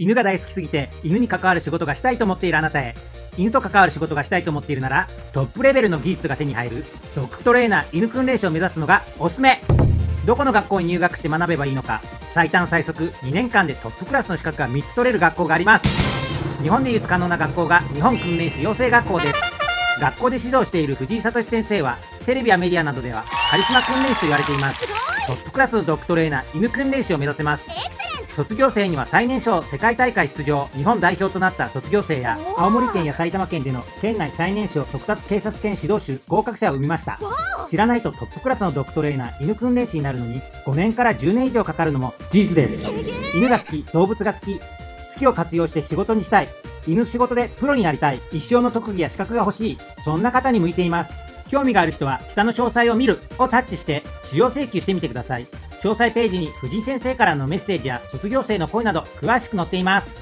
犬が大好きすぎて犬に関わる仕事がしたいと思っているあなたへ。犬と関わる仕事がしたいと思っているならトップレベルの技術が手に入るドッグトレーナー犬訓練士を目指すのがおすすめ。どこの学校に入学して学べばいいのか最短最速2年間でトップクラスの資格が3つ取れる学校があります。日本で唯一可能な学校が日本訓練士養成学校です。学校で指導している藤井聡先生はテレビやメディアなどではカリスマ訓練士と言われています。トップクラスのドッグトレーナー犬訓練士を目指せます。卒業生には最年少世界大会出場。日本代表となった卒業生や青森県や埼玉県での県内最年少特撮警察犬指導手合格者を生みました。知らないとトップクラスのドッグトレーナー犬訓練士になるのに5年から10年以上かかるのも事実です。犬が好き動物が好き好きを活用して仕事にしたい。犬仕事でプロになりたい。一生の特技や資格が欲しい。そんな方に向いています。興味がある人は下の詳細を見るをタッチして使用請求してみてください詳細ページに藤井先生からのメッセージや卒業生の声など詳しく載っています。